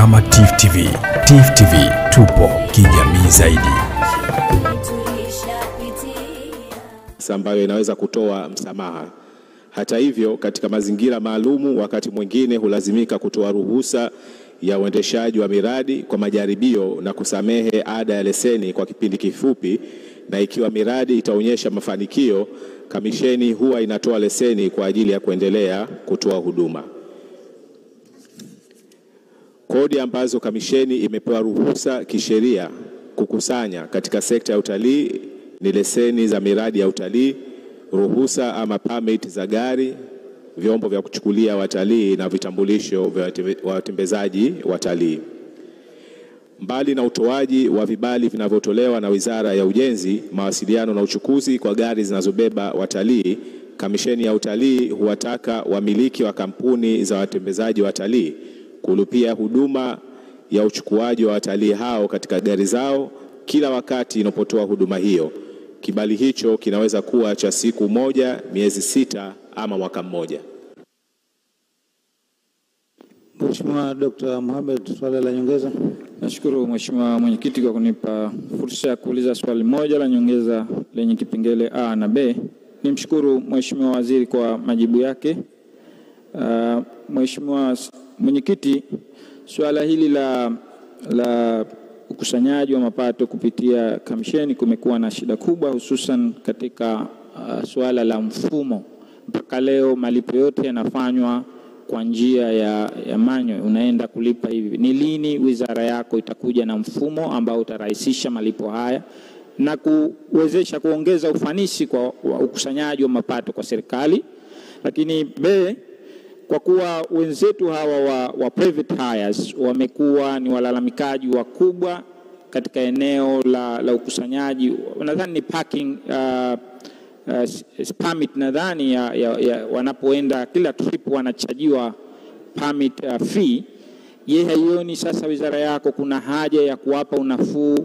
kama Tifu TV. Tifu TV tupo kijamii zaidi. ambayo inaweza kutoa msamaha. Hata hivyo, katika mazingira maalumu, wakati mwingine hulazimika kutoa ruhusa ya uendeshaji wa miradi kwa majaribio na kusamehe ada ya leseni kwa kipindi kifupi, na ikiwa miradi itaonyesha mafanikio, kamisheni huwa inatoa leseni kwa ajili ya kuendelea kutoa huduma. Kodi ambazo kamisheni imepewa ruhusa kisheria kukusanya katika sekta ya utalii ni leseni za miradi ya utalii, ruhusa ama permit za gari, vyombo vya kuchukulia watalii na vitambulisho vya watembezaji watalii. Mbali na utoaji wa vibali vinavyotolewa na Wizara ya Ujenzi, Mawasiliano na Uchukuzi kwa gari zinazobeba watalii, Kamisheni ya Utalii huwataka wamiliki wa kampuni za watembezaji watalii kulipia huduma ya uchukuaji wa watalii hao katika gari zao kila wakati inapotoa huduma hiyo. Kibali hicho kinaweza kuwa cha siku moja, miezi sita ama mwaka mmoja. Mheshimiwa Dr. Mohamed, swali la nyongeza. Nashukuru Mheshimiwa Mwenyekiti kwa kunipa fursa ya kuuliza swali moja la nyongeza lenye kipengele A na B. Nimshukuru Mheshimiwa Waziri kwa majibu yake. Uh, Mheshimiwa Mwenyekiti, suala hili la, la ukusanyaji wa mapato kupitia kamisheni kumekuwa na shida kubwa, hususan katika uh, suala la mfumo. Mpaka leo malipo yote yanafanywa kwa njia ya, ya manyo, unaenda kulipa hivi. Ni lini wizara yako itakuja na mfumo ambao utarahisisha malipo haya na kuwezesha kuongeza ufanisi kwa ukusanyaji wa mapato kwa serikali? Lakini B, kwa kuwa wenzetu hawa wa, wa private hires wamekuwa ni walalamikaji wakubwa katika eneo la, la ukusanyaji, nadhani ni parking uh, uh, permit nadhani ya, ya, ya, wanapoenda kila trip wanachajiwa permit uh, fee. Je, haioni sasa wizara yako kuna haja ya kuwapa unafuu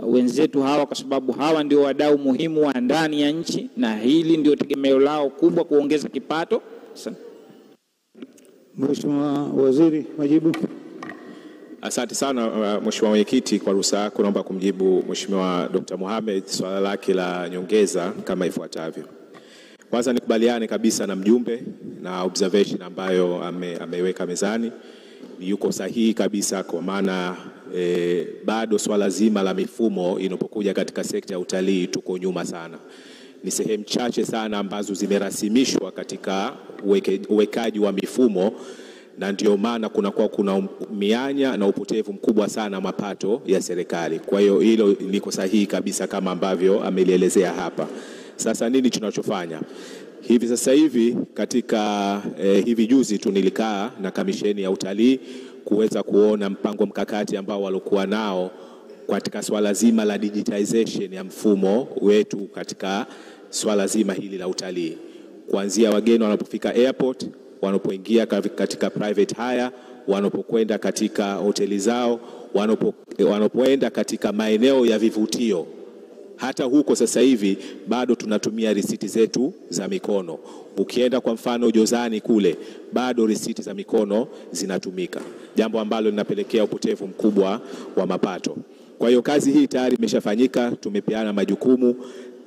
wenzetu hawa, kwa sababu hawa ndio wadau muhimu wa ndani ya nchi na hili ndio tegemeo lao kubwa kuongeza kipato? Asante. Mheshimiwa Waziri, majibu. Asante sana uh, Mheshimiwa Mwenyekiti, kwa ruhusa yako naomba kumjibu Mheshimiwa Dr. Mohamed swala lake la nyongeza kama ifuatavyo. Kwanza nikubaliane kabisa na mjumbe na observation ambayo ame, ameweka mezani yuko sahihi kabisa, kwa maana e, bado swala zima la mifumo inapokuja katika sekta ya utalii tuko nyuma sana. Ni sehemu chache sana ambazo zimerasimishwa katika uwekaji wa mifumo na ndio maana kunakuwa kuna mianya na upotevu mkubwa sana mapato ya serikali. Kwa hiyo hilo liko sahihi kabisa kama ambavyo amelielezea hapa. Sasa nini tunachofanya hivi sasa hivi? Katika eh, hivi juzi tu nilikaa na kamisheni ya utalii kuweza kuona mpango mkakati ambao walikuwa nao katika swala zima la digitization ya mfumo wetu katika swala zima hili la utalii, kuanzia wageni wanapofika airport wanapoingia katika private hire, wanapokwenda katika hoteli zao, wanapo, wanapoenda katika maeneo ya vivutio. Hata huko sasa hivi bado tunatumia risiti zetu za mikono. Ukienda kwa mfano Jozani kule, bado risiti za mikono zinatumika, jambo ambalo linapelekea upotevu mkubwa wa mapato. Kwa hiyo kazi hii tayari imeshafanyika, tumepeana majukumu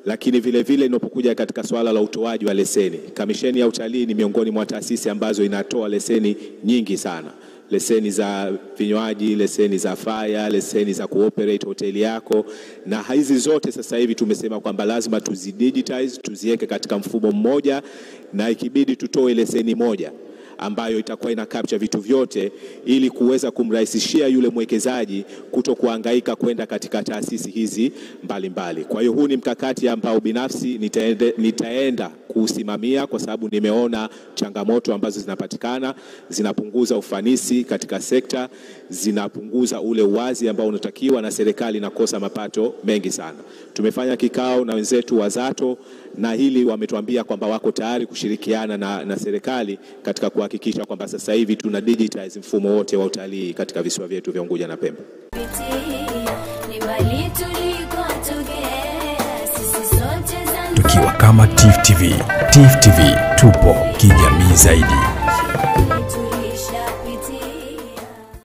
lakini vile vile inapokuja katika swala la utoaji wa leseni, Kamisheni ya Utalii ni miongoni mwa taasisi ambazo inatoa leseni nyingi sana, leseni za vinywaji, leseni za faya, leseni za kuoperate hoteli yako, na hizi zote sasa hivi tumesema kwamba lazima tuzidigitize, tuziweke katika mfumo mmoja, na ikibidi tutoe leseni moja ambayo itakuwa ina capture vitu vyote ili kuweza kumrahisishia yule mwekezaji kuto kuhangaika kwenda katika taasisi hizi mbalimbali mbali. Kwa hiyo huu ni mkakati ambao binafsi nitaende, nitaenda kuusimamia kwa sababu nimeona changamoto ambazo zinapatikana zinapunguza ufanisi katika sekta, zinapunguza ule uwazi ambao unatakiwa na serikali inakosa mapato mengi sana. Tumefanya kikao na wenzetu wa Zato na hili wametuambia kwamba wako tayari kushirikiana na, na serikali katika kuhakikisha kwamba sasa hivi tuna digitize mfumo wote wa utalii katika visiwa vyetu vya Unguja na Pemba. tukiwa kama Tifu TV. Tifu TV tupo kijamii zaidi.